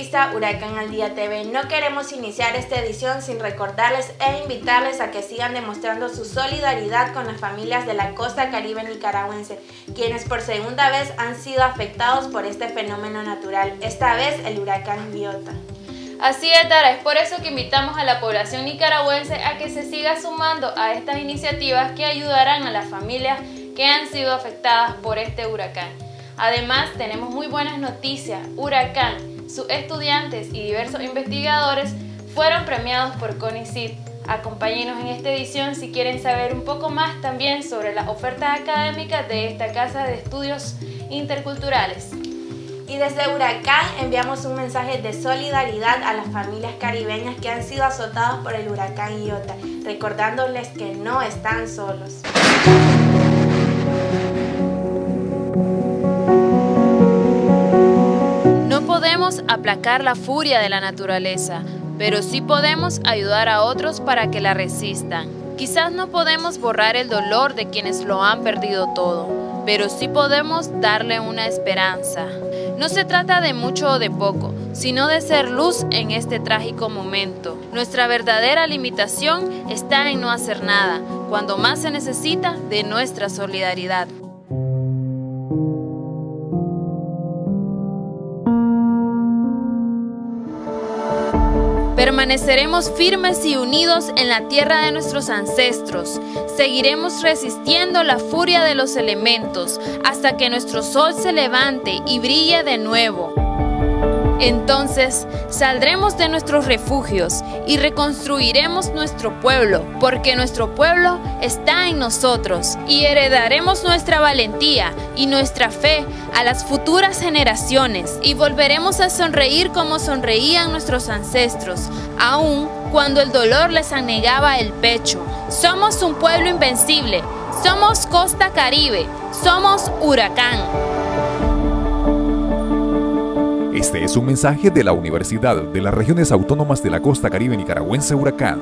revista Huracán al Día TV. No queremos iniciar esta edición sin recordarles e invitarles a que sigan demostrando su solidaridad con las familias de la costa caribe nicaragüense, quienes por segunda vez han sido afectados por este fenómeno natural, esta vez el huracán Biota. Así es, Tara, es por eso que invitamos a la población nicaragüense a que se siga sumando a estas iniciativas que ayudarán a las familias que han sido afectadas por este huracán. Además, tenemos muy buenas noticias. Huracán, sus estudiantes y diversos investigadores fueron premiados por CONICIT. Acompáñenos en esta edición si quieren saber un poco más también sobre las ofertas académicas de esta Casa de Estudios Interculturales. Y desde Huracán enviamos un mensaje de solidaridad a las familias caribeñas que han sido azotadas por el huracán Iota, recordándoles que no están solos. Podemos aplacar la furia de la naturaleza, pero sí podemos ayudar a otros para que la resistan. Quizás no podemos borrar el dolor de quienes lo han perdido todo, pero sí podemos darle una esperanza. No se trata de mucho o de poco, sino de ser luz en este trágico momento. Nuestra verdadera limitación está en no hacer nada, cuando más se necesita de nuestra solidaridad. Permaneceremos firmes y unidos en la tierra de nuestros ancestros. Seguiremos resistiendo la furia de los elementos hasta que nuestro sol se levante y brille de nuevo. Entonces saldremos de nuestros refugios y reconstruiremos nuestro pueblo, porque nuestro pueblo está en nosotros, y heredaremos nuestra valentía y nuestra fe a las futuras generaciones, y volveremos a sonreír como sonreían nuestros ancestros, aun cuando el dolor les anegaba el pecho. Somos un pueblo invencible, somos Costa Caribe, somos huracán. Este es un mensaje de la Universidad de las Regiones Autónomas de la Costa Caribe Nicaragüense Huracán.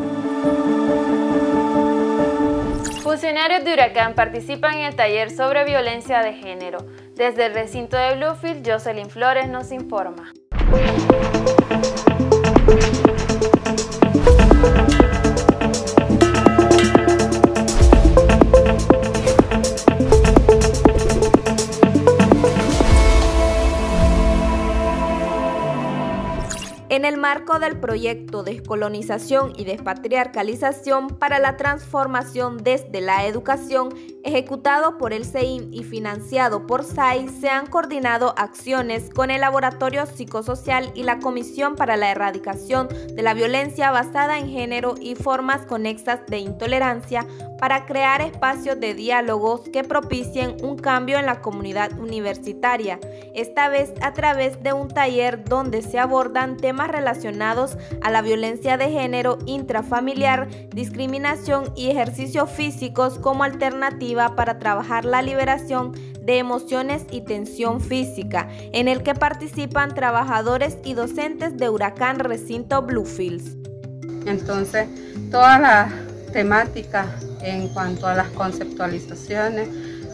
Funcionarios de Huracán participan en el taller sobre violencia de género. Desde el recinto de Bluefield, Jocelyn Flores nos informa. El marco del proyecto Descolonización y Despatriarcalización para la Transformación desde la Educación, ejecutado por el CEIM y financiado por SAI, se han coordinado acciones con el Laboratorio Psicosocial y la Comisión para la Erradicación de la Violencia basada en género y formas conexas de intolerancia para crear espacios de diálogos que propicien un cambio en la comunidad universitaria, esta vez a través de un taller donde se abordan temas relacionados a la violencia de género intrafamiliar, discriminación y ejercicios físicos como alternativa para trabajar la liberación de emociones y tensión física, en el que participan trabajadores y docentes de Huracán Recinto Bluefields. Entonces, todas las temáticas en cuanto a las conceptualizaciones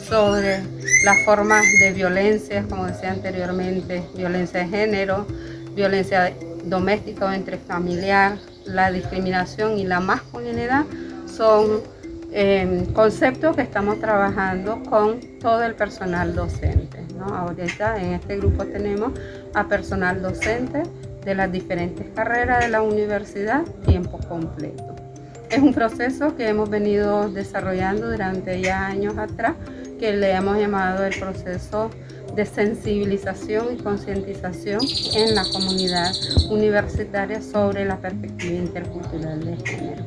sobre las formas de violencia, como decía anteriormente, violencia de género, violencia doméstica o intrafamiliar, la discriminación y la masculinidad son em, conceptos que estamos trabajando con todo el personal docente. Ahorita en este grupo tenemos a personal docente de las diferentes carreras de la universidad tiempo completo. Es un proceso que hemos venido desarrollando durante ya años atrás, que le hemos llamado el proceso de sensibilización y concientización en la comunidad universitaria sobre la perspectiva intercultural de género.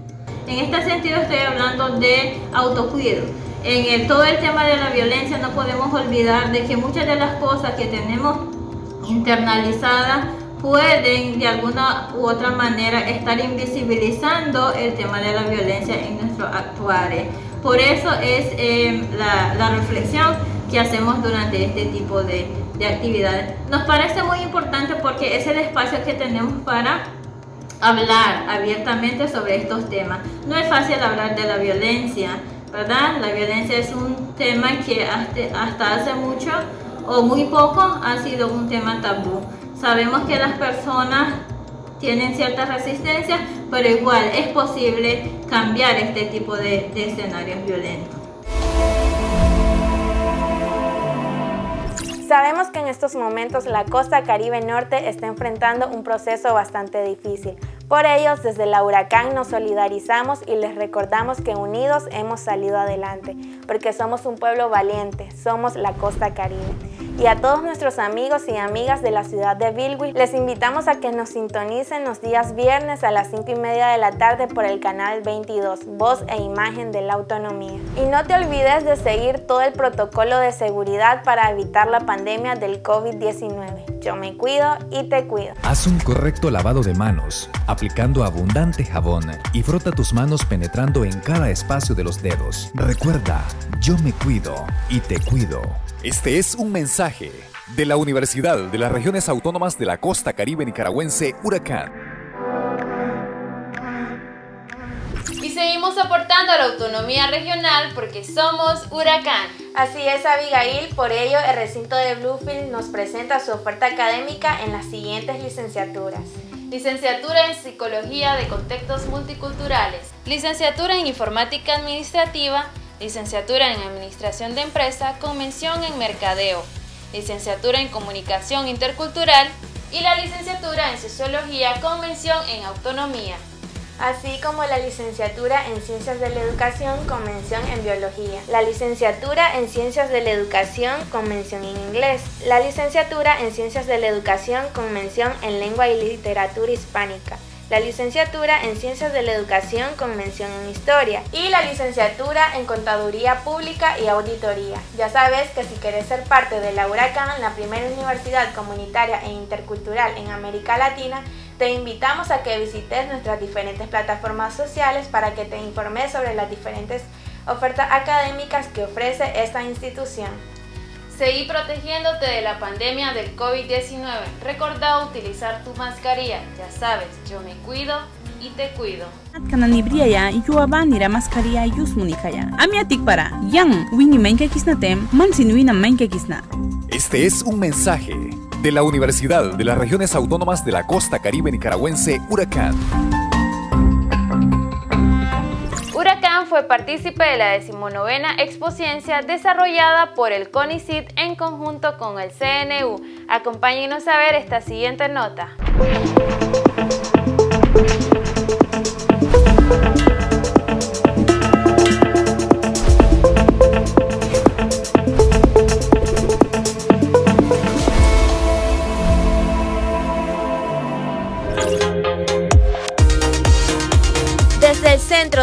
En este sentido estoy hablando de autocuidado. En el, todo el tema de la violencia no podemos olvidar de que muchas de las cosas que tenemos internalizadas pueden de alguna u otra manera estar invisibilizando el tema de la violencia en nuestro actuar. Por eso es em, la, reflexión que hacemos durante este tipo de, de actividades. Nos parece muy importante porque es el espacio que tenemos para hablar abiertamente sobre estos temas. No es fácil hablar de la violencia, ¿verdad? La violencia es un tema que hasta, hasta hace mucho o muy poco ha sido un tema tabú. Sabemos que las personas tienen cierta resistencia, pero igual es posible cambiar este tipo de, de escenarios violentos. Sabemos que en estos momentos la costa caribe norte está enfrentando un proceso bastante difícil. Por ello, desde la Huracán nos solidarizamos y les recordamos que unidos hemos salido adelante, porque somos un pueblo valiente, somos la costa caribe y a todos nuestros amigos y amigas de la ciudad de Bilwi, les invitamos a que nos sintonicen los días viernes a las 5 y media de la tarde por el canal 22, Voz e Imagen de la Autonomía. Y no te olvides de seguir todo el protocolo de seguridad para evitar la pandemia del COVID-19. Yo me cuido y te cuido. Haz un correcto lavado de manos, aplicando abundante jabón y frota tus manos penetrando en cada espacio de los dedos. Recuerda, yo me cuido y te cuido. Este es un mensaje de la Universidad de las Regiones Autónomas de la Costa Caribe Nicaragüense, Huracán. Y seguimos aportando a la autonomía regional porque somos Huracán. Así es, Abigail, por ello el recinto de Bluefield nos presenta su oferta académica en las siguientes licenciaturas. Licenciatura en Psicología de Contextos Multiculturales. Licenciatura en Informática Administrativa licenciatura en Administración de Empresa con mención en Mercadeo, licenciatura en Comunicación Intercultural y la licenciatura en Sociología con mención en Autonomía. Así como la licenciatura en Ciencias de la Educación con mención en Biología, la licenciatura en Ciencias de la Educación con mención en Inglés, la licenciatura en Ciencias de la Educación con mención en Lengua y Literatura Hispánica, la licenciatura en Ciencias de la Educación con mención en Historia y la licenciatura en Contaduría Pública y Auditoría. Ya sabes que si quieres ser parte de la Huracán, la primera universidad comunitaria e intercultural en América Latina, te invitamos a que visites nuestras diferentes plataformas sociales para que te informes sobre las diferentes ofertas académicas que ofrece esta institución. Seguí protegiéndote de la pandemia del COVID-19. Recordá utilizar tu mascarilla. Ya sabes, yo me cuido y te cuido. Kananibriaya yuabanira mascarilla yusmunikaya. Amiatik para yang wingi mainke kisnatem mansin wina mainke kisna. Este es un mensaje de la Universidad de las Regiones Autónomas de la Costa Caribe Nicaragüense, Huracán. Fue partícipe de la decimonovena Expociencia desarrollada por el CONICIT en conjunto con el CNU. Acompáñenos a ver esta siguiente nota.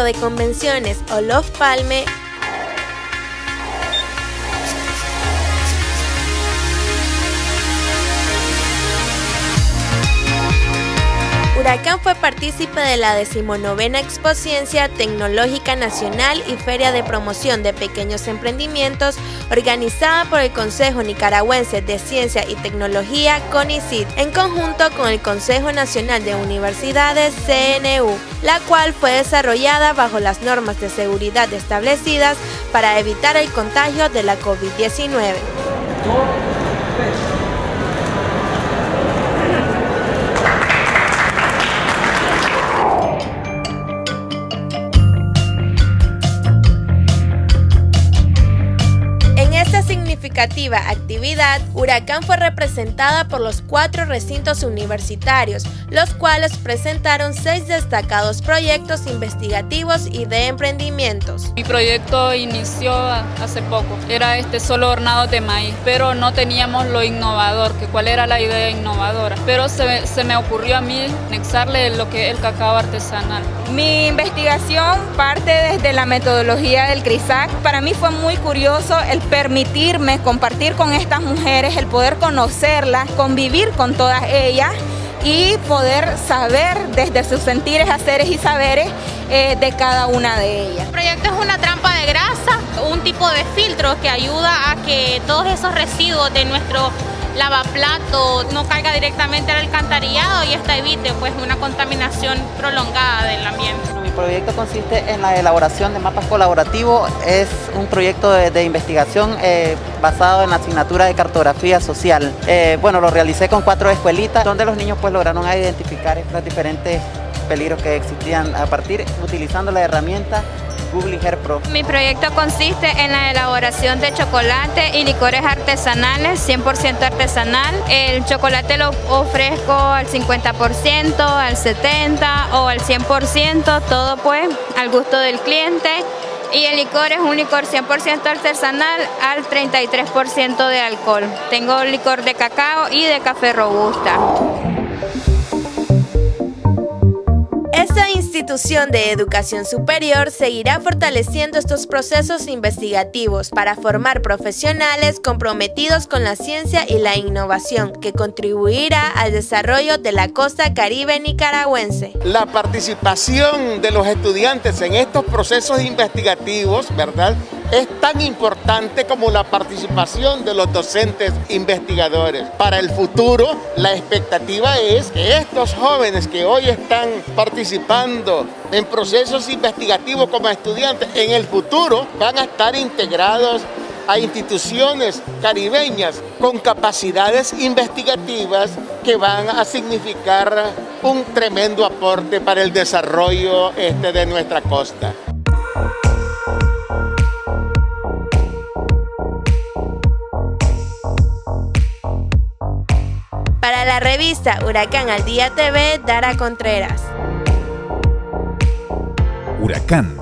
De Convenciones Olof Palme Huracán fue partícipe de la decimonovena Expociencia Tecnológica Nacional y Feria de Promoción de Pequeños Emprendimientos organizada por el Consejo Nicaragüense de Ciencia y Tecnología CONICIT en conjunto con el Consejo Nacional de Universidades CNU, la cual fue desarrollada bajo las normas de seguridad establecidas para evitar el contagio de la COVID-19. Actividad, Huracán fue representada por los cuatro recintos universitarios, los cuales presentaron seis destacados proyectos investigativos y de emprendimientos. Mi proyecto inició hace poco, era este solo hornado de maíz, pero no teníamos lo innovador, que cuál era la idea innovadora, pero se, se me ocurrió a mí anexarle lo que es el cacao artesanal. Mi investigación parte desde la metodología del CRISAC. Para mí fue muy curioso el permitirme compartir con estas mujeres, el poder conocerlas, convivir con todas ellas y poder saber desde sus sentires, haceres y saberes eh, de cada una de ellas. El proyecto es una trampa de grasa, un tipo de filtro que ayuda a que todos esos residuos de nuestro lavaplatos no caiga directamente al alcantarillado y esta evite pues una contaminación prolongada del ambiente. Mi proyecto consiste en la elaboración de mapas colaborativos, es un proyecto de, investigación eh, basado en la asignatura de cartografía social. Eh, bueno, lo realicé con cuatro escuelitas donde los niños pues lograron identificar los diferentes peligros que existían a partir utilizando la herramienta Google Pro. Mi proyecto consiste en la elaboración de chocolate y licores artesanales, 100% artesanal. El chocolate lo ofrezco al 50%, al 70% o al 100%, todo pues al gusto del cliente. Y el licor es un licor 100% artesanal al 33% de alcohol. Tengo licor de cacao y de café robusta. Institución de educación superior seguirá fortaleciendo estos procesos investigativos para formar profesionales comprometidos con la ciencia y la innovación, que contribuirá al desarrollo de la costa caribe nicaragüense. La participación de los estudiantes en estos procesos investigativos, ¿verdad? Es tan importante como la participación de los docentes investigadores. Para el futuro, la expectativa es que estos jóvenes que hoy están participando en procesos investigativos como estudiantes, en el futuro van a estar integrados a instituciones caribeñas con capacidades investigativas que van a significar un tremendo aporte para el desarrollo este de nuestra costa. La revista Huracán al Día TV, Dara Contreras. Huracán,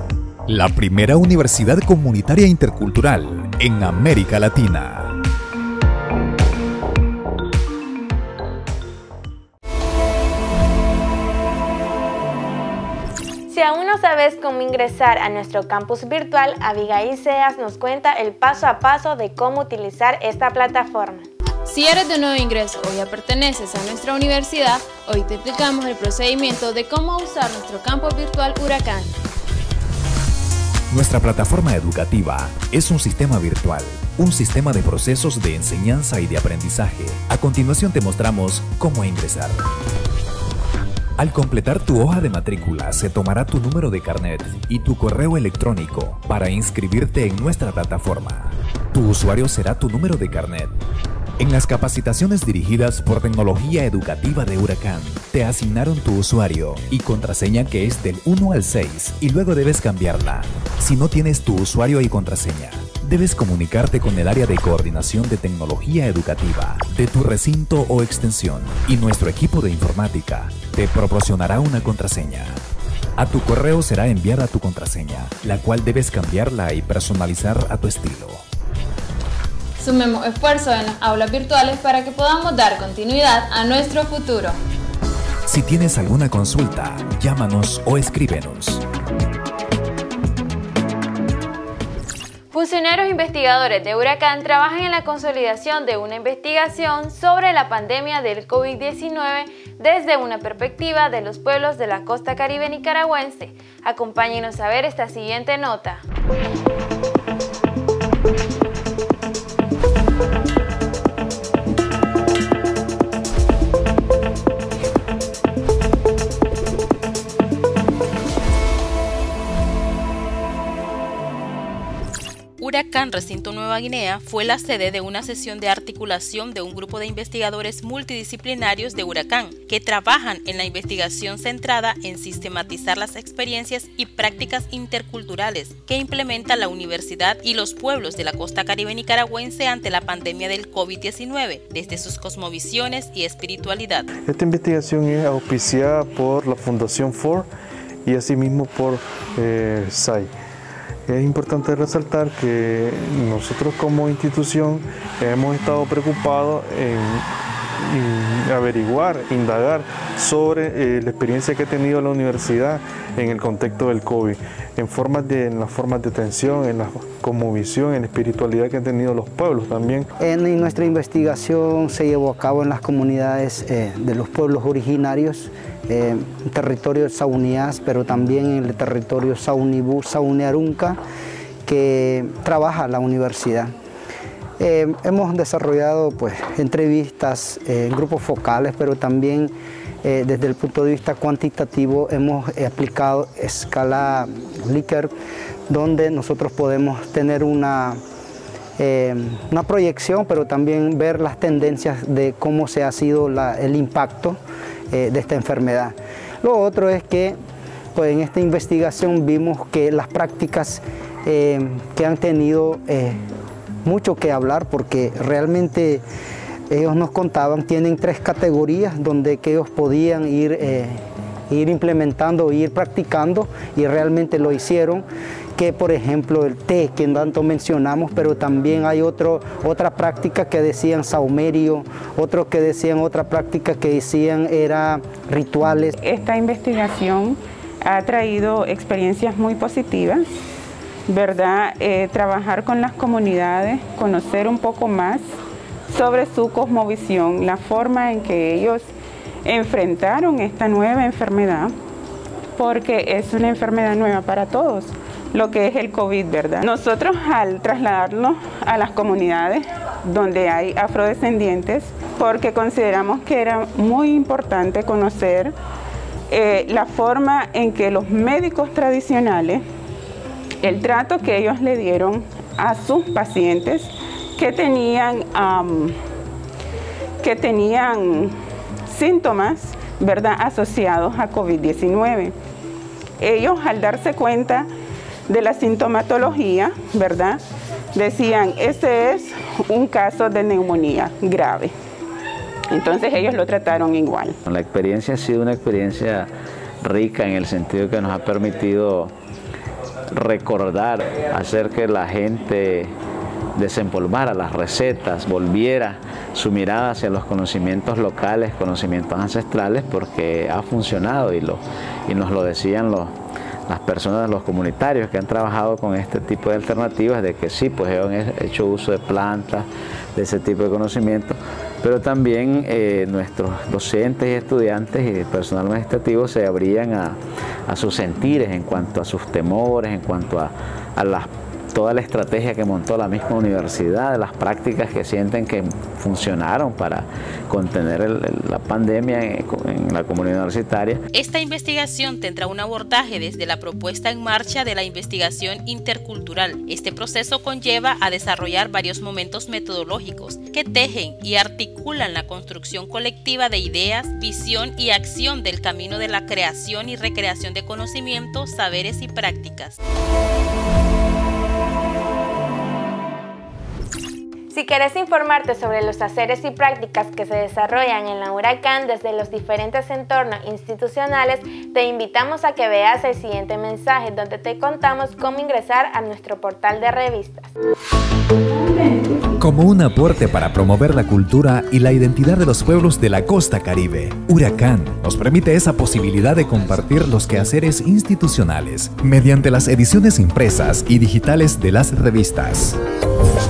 la primera universidad comunitaria intercultural en América Latina. Si aún no sabes cómo ingresar a nuestro campus virtual, Abigail Seas nos cuenta el paso a paso de cómo utilizar esta plataforma. Si eres de nuevo ingreso o ya perteneces a nuestra universidad, hoy te explicamos el procedimiento de cómo usar nuestro campus virtual Huracán. Nuestra plataforma educativa es un sistema virtual, un sistema de procesos de enseñanza y de aprendizaje. A continuación te mostramos cómo ingresar. Al completar tu hoja de matrícula se tomará tu número de carnet y tu correo electrónico para inscribirte en nuestra plataforma. Tu usuario será tu número de carnet. En las capacitaciones dirigidas por Tecnología Educativa de Huracán, te asignaron tu usuario y contraseña que es del 1 al 6 y luego debes cambiarla. Si no tienes tu usuario y contraseña, debes comunicarte con el área de coordinación de tecnología educativa de tu recinto o extensión y nuestro equipo de informática te proporcionará una contraseña. A tu correo será enviada tu contraseña, la cual debes cambiarla y personalizar a tu estilo. Sumemos esfuerzo en las aulas virtuales para que podamos dar continuidad a nuestro futuro. Si tienes alguna consulta, llámanos o escríbenos. Funcionarios investigadores de Huracán trabajan en la consolidación de una investigación sobre la pandemia del COVID-19 desde una perspectiva de los pueblos de la costa caribe nicaragüense. Acompáñenos a ver esta siguiente nota. thank you Huracán Recinto Nueva Guinea fue la sede de una sesión de articulación de un grupo de investigadores multidisciplinarios de Huracán que trabajan en la investigación centrada en sistematizar las experiencias y prácticas interculturales que implementa la universidad y los pueblos de la costa caribe nicaragüense ante la pandemia del COVID-19 desde sus cosmovisiones y espiritualidad. Esta investigación es auspiciada por la Fundación FOR y asimismo por eh, SAI. Es importante resaltar que nosotros como institución hemos estado preocupados en, averiguar, indagar sobre eh, la experiencia que ha tenido la universidad en el contexto del COVID, en, formas de, en las formas de atención, en la visión, en la espiritualidad que han tenido los pueblos también. En, nuestra investigación se llevó a cabo en las comunidades eh, de los pueblos originarios, eh, territorio Saunías, pero también en el territorio Saunibú, Sauniarunca, que trabaja la universidad. Eh, hemos desarrollado pues, entrevistas en grupos focales, pero también eh, desde el punto de vista cuantitativo hemos aplicado escala Likert, donde nosotros podemos tener una, eh, una proyección, pero también ver las tendencias de cómo se ha sido el impacto de esta enfermedad. Lo otro es que pues, en esta investigación vimos que las prácticas que han tenido mucho que hablar porque realmente ellos nos contaban, tienen tres categorías donde ellos podían ir, eh, ir implementando, ir practicando y realmente lo hicieron que por ejemplo el té que tanto mencionamos, pero también hay otro, otra práctica que decían saumerio, otro que decían otra práctica que decían era rituales. Esta investigación ha traído experiencias muy positivas ¿verdad? Eh, trabajar con las comunidades, conocer un poco más sobre su cosmovisión, la forma en que ellos enfrentaron esta nueva enfermedad, porque es una enfermedad nueva para todos, lo que es el COVID, ¿verdad? Nosotros al trasladarlo a las comunidades donde hay afrodescendientes, porque consideramos que era muy importante conocer eh, la forma en que los médicos tradicionales el trato que ellos le dieron a sus pacientes que tenían, que tenían síntomas ¿verdad? asociados a COVID-19. Ellos al darse cuenta de la sintomatología, ¿verdad? Decían, ese es un caso de neumonía grave. Entonces ellos lo trataron igual. La experiencia ha sido una experiencia rica en el sentido que nos ha permitido recordar, hacer que la gente desempolvara las recetas, volviera su mirada hacia los conocimientos locales, conocimientos ancestrales, porque ha funcionado y, lo, y nos lo decían los, las personas, los comunitarios que han trabajado con este tipo de alternativas, de que sí, pues han hecho uso de plantas, de ese tipo de conocimiento, pero también eh, nuestros docentes y estudiantes y personal administrativo se abrían a, sus sentires en cuanto a sus temores, en cuanto a, a las toda la estrategia que montó la misma universidad, las prácticas que sienten que funcionaron para contener la pandemia en, la comunidad universitaria. Esta investigación tendrá un abordaje desde la propuesta en marcha de la investigación intercultural. Este proceso conlleva a desarrollar varios momentos metodológicos que tejen y articulan la construcción colectiva de ideas, visión y acción del camino de la creación y recreación de conocimientos, saberes y prácticas. Si quieres informarte sobre los haceres y prácticas que se desarrollan en la Huracán desde los diferentes entornos institucionales, te invitamos a que veas el siguiente mensaje donde te contamos cómo ingresar a nuestro portal de revistas. Como un aporte para promover la cultura y la identidad de los pueblos de la costa caribe, Huracán nos permite esa posibilidad de compartir los quehaceres institucionales mediante las ediciones impresas y digitales de las revistas.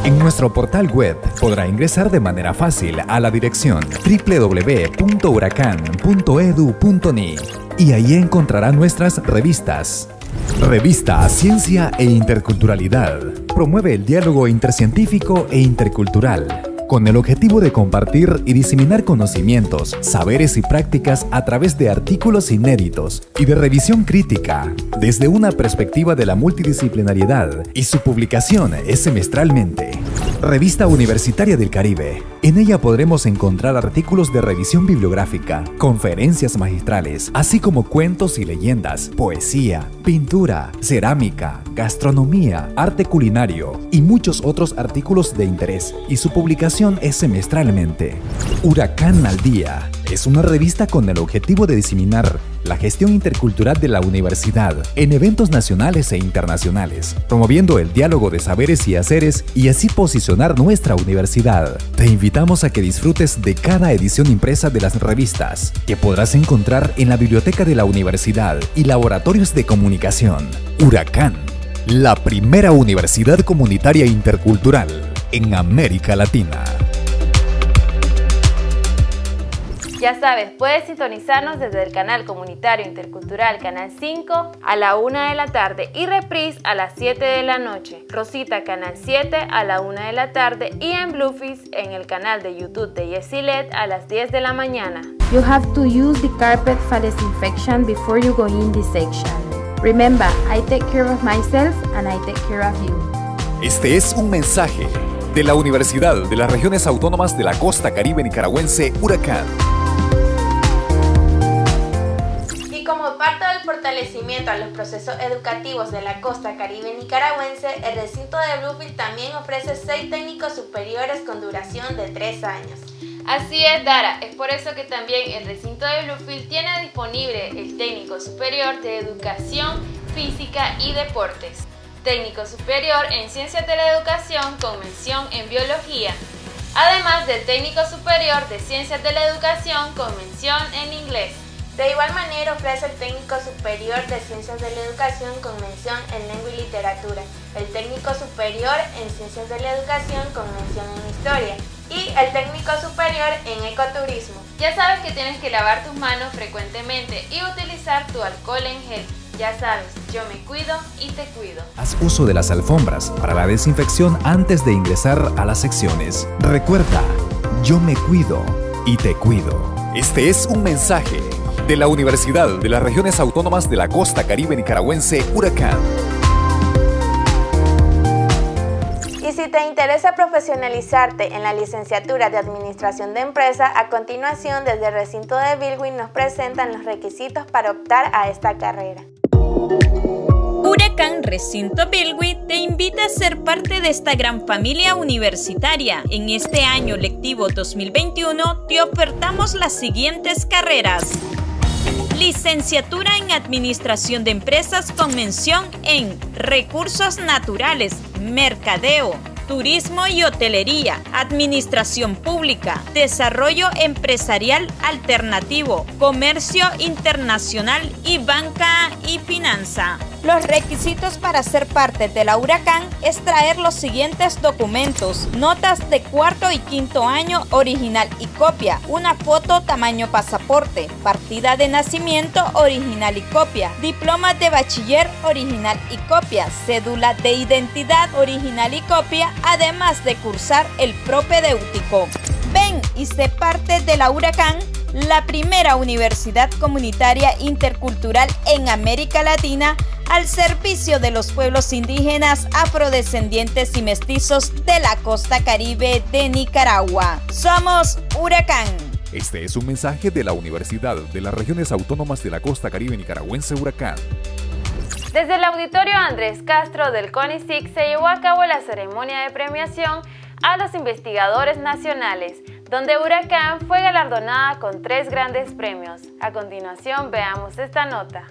En nuestro portal web podrá ingresar de manera fácil a la dirección www.huracan.edu.ni y ahí encontrará nuestras revistas. Revista Ciencia e Interculturalidad. Promueve el diálogo intercientífico e intercultural con el objetivo de compartir y diseminar conocimientos, saberes y prácticas a través de artículos inéditos y de revisión crítica, desde una perspectiva de la multidisciplinariedad, y su publicación es semestralmente. Revista Universitaria del Caribe. En ella podremos encontrar artículos de revisión bibliográfica, conferencias magistrales, así como cuentos y leyendas, poesía, pintura, cerámica, gastronomía, arte culinario y muchos otros artículos de interés, y su publicación es semestralmente. Huracán al Día es una revista con el objetivo de diseminar la gestión intercultural de la universidad en eventos nacionales e internacionales, promoviendo el diálogo de saberes y haceres y así posicionar nuestra universidad. Te invitamos a que disfrutes de cada edición impresa de las revistas, que podrás encontrar en la biblioteca de la universidad y laboratorios de comunicación. Huracán, la primera universidad comunitaria intercultural en América Latina. Ya sabes, puedes sintonizarnos desde el canal comunitario intercultural Canal 5 a la 1 de la tarde y reprise a las 7 de la noche. Rosita Canal 7 a la 1 de la tarde y en Bluefish en el canal de YouTube de Yesilet a las 10 de la mañana. You have to use the carpet for disinfection before you go in the section. Remember, I take care of myself and I take care of you. Este es un mensaje de la Universidad de las Regiones Autónomas de la Costa Caribe Nicaragüense, Huracán. Y como parte del fortalecimiento a los procesos educativos de la costa caribe nicaragüense, el recinto de Bluefield también ofrece seis técnicos superiores con duración de tres años. Así es, Dara. Es por eso que también el recinto de Bluefield tiene disponible el técnico superior de educación física y deportes, técnico superior en ciencias de la educación con mención en biología, además del técnico superior de ciencias de la educación con mención en inglés. De igual manera ofrece el técnico superior de ciencias de la educación con mención en lengua y literatura, el técnico superior en ciencias de la educación con mención en historia y el técnico superior en ecoturismo. Ya sabes que tienes que lavar tus manos frecuentemente y utilizar tu alcohol en gel. Ya sabes, yo me cuido y te cuido. Haz uso de las alfombras para la desinfección antes de ingresar a las secciones. Recuerda, yo me cuido y te cuido. Este es un mensaje de la Universidad de las Regiones Autónomas de la Costa Caribe Nicaragüense, Huracán. Y si te interesa profesionalizarte en la licenciatura de Administración de Empresa, a continuación desde el recinto de Bilwin nos presentan los requisitos para optar a esta carrera. Huracán Recinto Bilwi te invita a ser parte de esta gran familia universitaria. En este año lectivo 2021 te ofertamos las siguientes carreras. Licenciatura en Administración de Empresas con mención en Recursos Naturales, Mercadeo, Turismo y Hotelería, Administración Pública, Desarrollo Empresarial Alternativo, Comercio Internacional y Banca y Finanza. Los requisitos para ser parte de la Huracán es traer los siguientes documentos. Notas de cuarto y quinto año original y copia. Una foto tamaño pasaporte. Partida de nacimiento original y copia. Diploma de bachiller original y copia. Cédula de identidad original y copia. Además de cursar el propedéutico. Ven y sé parte de la Huracán la primera universidad comunitaria intercultural en América Latina al servicio de los pueblos indígenas, afrodescendientes y mestizos de la costa caribe de Nicaragua. Somos Huracán. Este es un mensaje de la Universidad de las Regiones Autónomas de la Costa Caribe Nicaragüense Huracán. Desde el auditorio Andrés Castro del CONICIC se llevó a cabo la ceremonia de premiación a los investigadores nacionales, donde Huracán fue galardonada con tres grandes premios. A continuación veamos esta nota.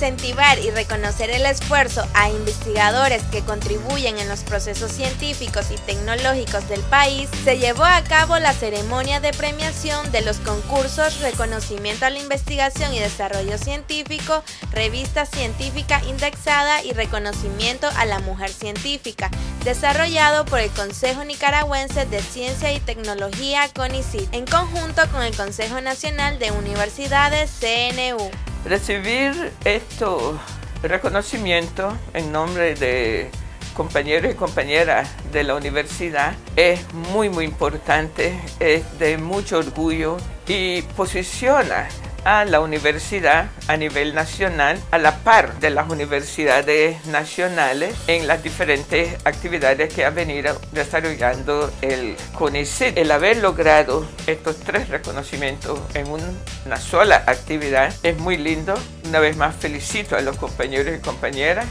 Incentivar y reconocer el esfuerzo a investigadores que contribuyen en los procesos científicos y tecnológicos del país, se llevó a cabo la ceremonia de premiación de los concursos Reconocimiento a la Investigación y Desarrollo Científico, Revista Científica Indexada y Reconocimiento a la Mujer Científica, desarrollado por el Consejo Nicaragüense de Ciencia y Tecnología CONICIT, en conjunto con el Consejo Nacional de Universidades CNU. Recibir estos reconocimientos en nombre de compañeros y compañeras de la universidad es muy muy importante, es de mucho orgullo y posiciona a la universidad a nivel nacional a la par de las universidades nacionales en las diferentes actividades que ha venido desarrollando el CONICET. El haber logrado estos tres reconocimientos en una sola actividad es muy lindo. Una vez más felicito a los compañeros y compañeras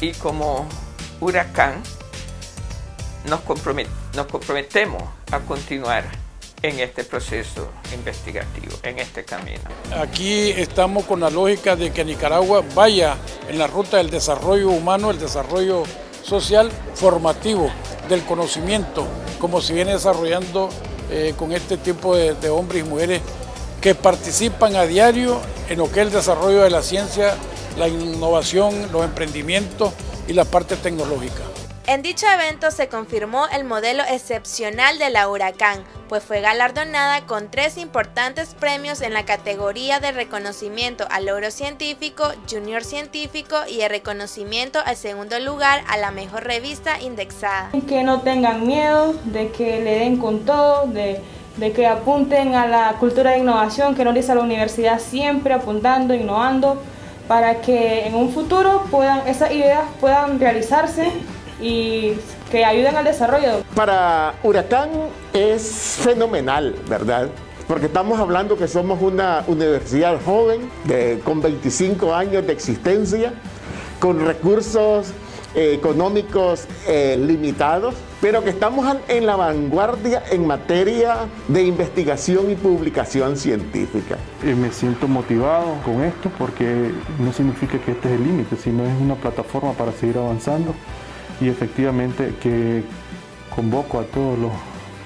y como huracán nos, compromet nos comprometemos a continuar en este proceso investigativo, en este camino. Aquí estamos con la lógica de que Nicaragua vaya en la ruta del desarrollo humano, el desarrollo social formativo, del conocimiento, como se viene desarrollando eh, con este tipo de, de hombres y mujeres que participan a diario en lo que es el desarrollo de la ciencia, la innovación, los emprendimientos y la parte tecnológica. En dicho evento se confirmó el modelo excepcional de la Huracán, pues fue galardonada con tres importantes premios en la categoría de reconocimiento al logro científico, junior científico y el reconocimiento al segundo lugar a la mejor revista indexada. Que no tengan miedo, de que le den con todo, de, que apunten a la cultura de innovación que nos dice la universidad siempre apuntando, innovando, para que en un futuro puedan, esas ideas puedan realizarse y que ayuden al desarrollo. Para Huracán es fenomenal, ¿verdad? Porque estamos hablando que somos una universidad joven, de, con 25 años de existencia, con recursos eh, económicos eh, limitados, pero que estamos en la vanguardia en materia de investigación y publicación científica. Me siento motivado con esto porque no significa que este es el límite, sino es una plataforma para seguir avanzando y efectivamente que convoco a todos los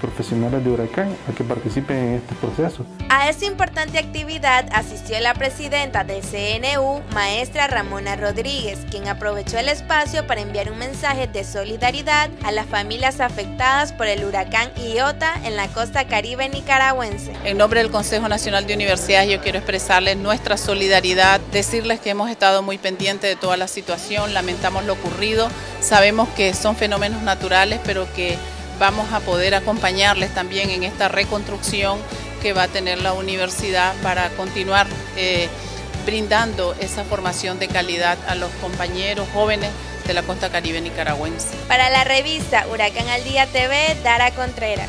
profesionales de Huracán a que participen en este proceso. A esta importante actividad asistió la presidenta del CNU, maestra Ramona Rodríguez, quien aprovechó el espacio para enviar un mensaje de solidaridad a las familias afectadas por el huracán Iota en la costa caribe nicaragüense. En nombre del Consejo Nacional de Universidades yo quiero expresarles nuestra solidaridad, decirles que hemos estado muy pendientes de toda la situación, lamentamos lo ocurrido, sabemos que son fenómenos naturales, pero que vamos a poder acompañarles también en esta reconstrucción que va a tener la universidad para continuar eh, brindando esa formación de calidad a los compañeros jóvenes de la costa caribe nicaragüense. Para la revista Huracán al Día TV, Dara Contreras.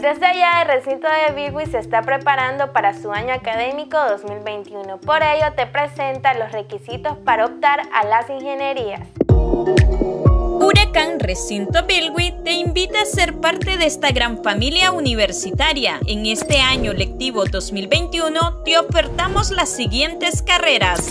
Desde allá, el recinto de Bigui se está preparando para su año académico 2021. Por ello, te presenta los requisitos para optar a las ingenierías. Huracán Recinto Bilwi te invita a ser parte de esta gran familia universitaria. En este año lectivo 2021 te ofertamos las siguientes carreras.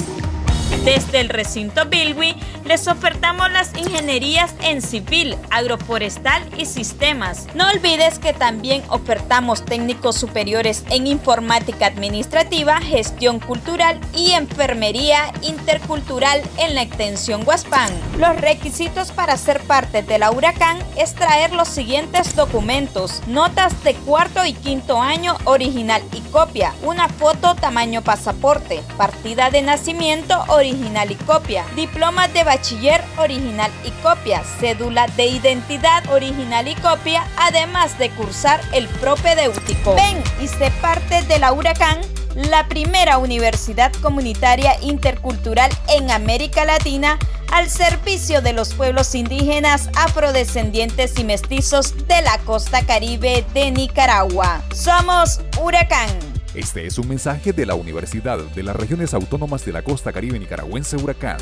Desde el recinto Bilwi les ofertamos las ingenierías en civil, agroforestal y sistemas. No olvides que también ofertamos técnicos superiores en informática administrativa, gestión cultural y enfermería intercultural en la extensión Huaspán. Los requisitos para ser parte de la Huracán es traer los siguientes documentos: notas de cuarto y quinto año original y copia, una foto tamaño pasaporte, partida de nacimiento original y copia, diplomas de bachiller original y copia, cédula de identidad original y copia, además de cursar el propedéutico. Ven y sé parte de la Huracán la primera universidad comunitaria intercultural en América Latina al servicio de los pueblos indígenas, afrodescendientes y mestizos de la costa caribe de Nicaragua. Somos Huracán. Este es un mensaje de la Universidad de las Regiones Autónomas de la Costa Caribe Nicaragüense Huracán.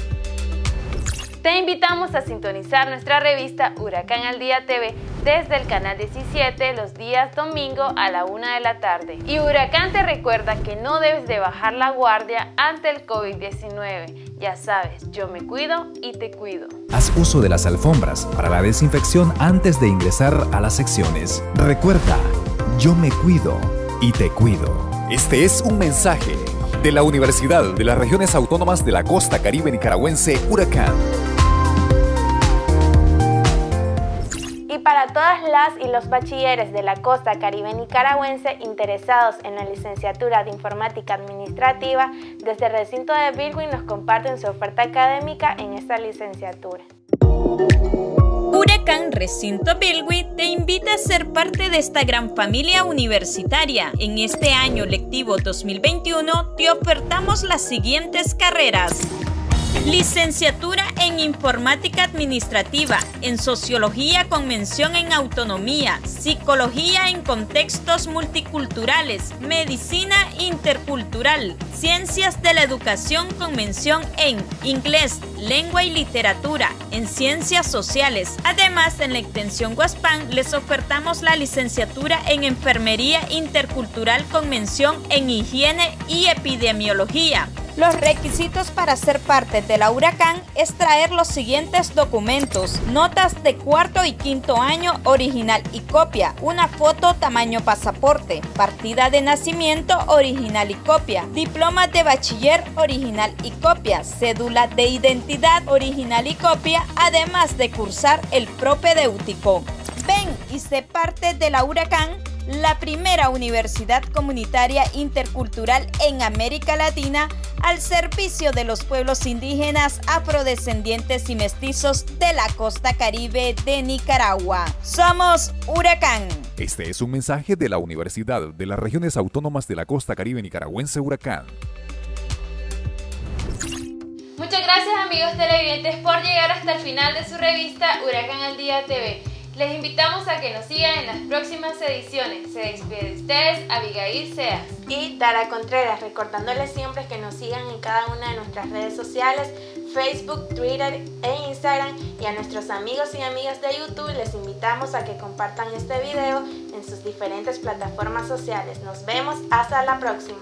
Te invitamos a sintonizar nuestra revista Huracán al Día TV desde el canal 17 los días domingo a la 1 de la tarde. Y Huracán te recuerda que no debes de bajar la guardia ante el COVID-19. Ya sabes, yo me cuido y te cuido. Haz uso de las alfombras para la desinfección antes de ingresar a las secciones. Recuerda, yo me cuido y te cuido. Este es un mensaje de la Universidad de las Regiones Autónomas de la Costa Caribe Nicaragüense Huracán. Y para todas las y los bachilleres de la costa caribe nicaragüense interesados en la licenciatura de informática administrativa, desde el recinto de Bilwin nos comparten su oferta académica en esta licenciatura. Huracán Recinto Bilwi te invita a ser parte de esta gran familia universitaria. En este año lectivo 2021 te ofertamos las siguientes carreras. Licenciatura en Informática Administrativa, en Sociología con mención en Autonomía, Psicología en Contextos Multiculturales, Medicina Intercultural, Ciencias de la Educación con mención en Inglés, Lengua y Literatura, en Ciencias Sociales. Además, en la extensión Guaspán les ofertamos la licenciatura en Enfermería Intercultural con mención en Higiene y Epidemiología. Los requisitos para ser parte de la Huracán es traer los siguientes documentos. Notas de cuarto y quinto año original y copia. Una foto tamaño pasaporte. Partida de nacimiento original y copia. Diploma de bachiller original y copia. Cédula de identidad original y copia. Además de cursar el propedéutico. Ven y sé parte de la Huracán la primera universidad comunitaria intercultural en América Latina al servicio de los pueblos indígenas, afrodescendientes y mestizos de la costa caribe de Nicaragua. Somos Huracán. Este es un mensaje de la Universidad de las Regiones Autónomas de la Costa Caribe Nicaragüense Huracán. Muchas gracias amigos televidentes por llegar hasta el final de su revista Huracán al Día TV. Les invitamos a que nos sigan en las próximas ediciones. Se despide de ustedes Abigail Seas y Dara Contreras, recordándoles siempre que nos sigan en cada una de nuestras redes sociales, Facebook, Twitter e Instagram y a nuestros amigos y amigas de YouTube les invitamos a que compartan este video en sus diferentes plataformas sociales. Nos vemos hasta la próxima.